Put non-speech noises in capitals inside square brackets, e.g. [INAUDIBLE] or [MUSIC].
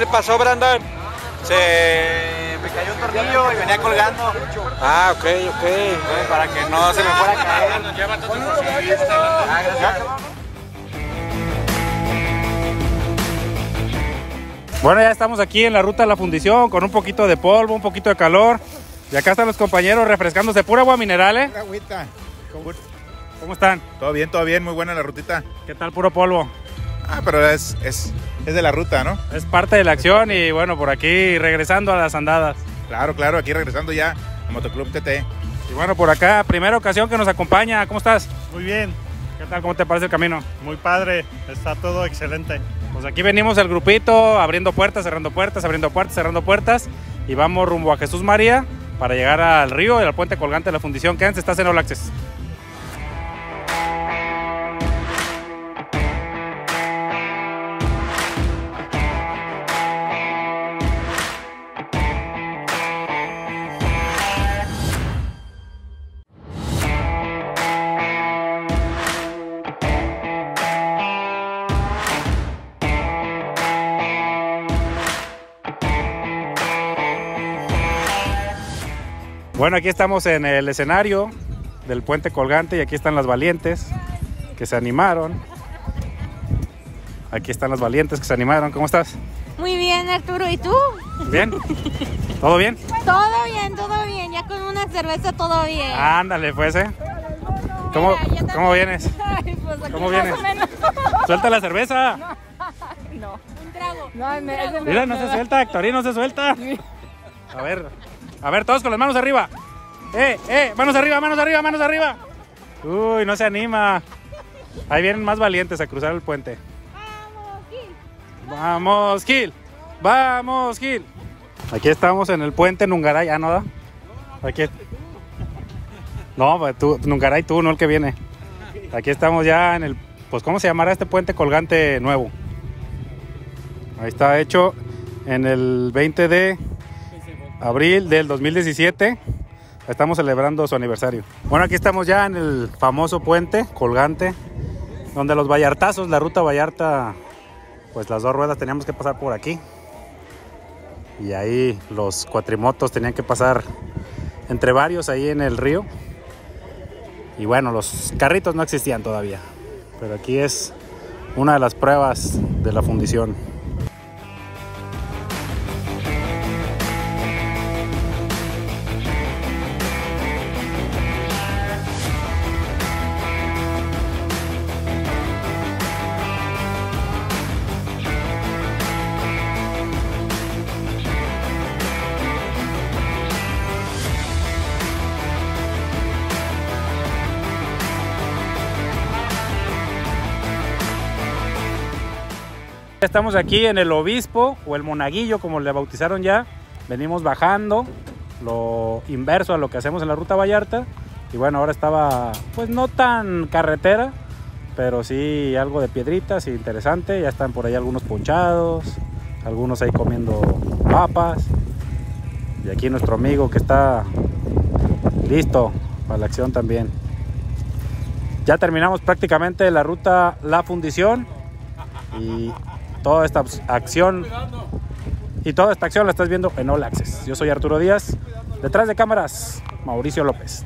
le pasó, Brandon? Se me cayó un tornillo y venía colgando. Ah, ok, ok. Para que no se me fuera a caer. Ah, gracias. Bueno, ya estamos aquí en la ruta de la fundición con un poquito de polvo, un poquito de calor. Y acá están los compañeros refrescándose. Pura agua mineral, ¿eh? agüita. ¿Cómo están? Todo bien, todo bien, muy buena la rutita. ¿Qué tal puro polvo? Ah, pero es, es, es de la ruta, ¿no? Es parte de la acción y bueno, por aquí regresando a las andadas. Claro, claro, aquí regresando ya a Motoclub TT. Y bueno, por acá, primera ocasión que nos acompaña. ¿Cómo estás? Muy bien, ¿Qué tal? ¿Cómo te parece el camino? muy padre, está todo excelente. Pues aquí venimos el grupito, abriendo puertas, cerrando puertas, abriendo puertas, cerrando puertas. Y vamos rumbo a Jesús María para llegar al río y al puente colgante de la fundición. Quédense, estás en All Bueno, aquí estamos en el escenario del puente colgante y aquí están las valientes que se animaron. Aquí están las valientes que se animaron. ¿Cómo estás? Muy bien, Arturo. ¿Y tú? ¿Bien? ¿Todo bien? Todo bien, todo bien. Ya con una cerveza todo bien. Ándale, pues, ¿eh? ¿Cómo, Mira. ¿cómo vienes? [LAUGHS] Ay, pues aquí ¿Cómo más vienes? o menos. [LAUGHS] ¡Suelta la cerveza! [LAUGHS] Un trago. No, me- ese me- Mira, no se suelta, Héctorín, no se suelta. A ver, a ver, todos con las manos arriba. ¡Eh, eh! ¡Manos arriba, manos arriba, manos arriba! Uy, no se anima. Ahí vienen más valientes a cruzar el puente. Vamos, Gil. Vamos, Gil. Aquí estamos en el puente Nungaray. Ah, no da. Aquí. No, pues tú, Nungaray tú, no el que viene. Aquí estamos ya en el. Pues, ¿cómo se llamará este puente colgante nuevo? Ahí está hecho en el 20 de abril del 2017. Estamos celebrando su aniversario. Bueno, aquí estamos ya en el famoso puente colgante, donde los Vallartazos, la ruta Vallarta, pues las dos ruedas teníamos que pasar por aquí. Y ahí los cuatrimotos tenían que pasar entre varios ahí en el río. Y bueno, los carritos no existían todavía. Pero aquí es una de las pruebas de la fundición. Estamos aquí en el obispo o el monaguillo, como le bautizaron ya. Venimos bajando, lo inverso a lo que hacemos en la ruta Vallarta. Y bueno, ahora estaba, pues no tan carretera, pero sí algo de piedritas, interesante. Ya están por ahí algunos ponchados, algunos ahí comiendo papas. Y aquí nuestro amigo que está listo para la acción también. Ya terminamos prácticamente la ruta La Fundición y toda esta acción y toda esta acción la estás viendo en All Access. Yo soy Arturo Díaz, detrás de cámaras Mauricio López.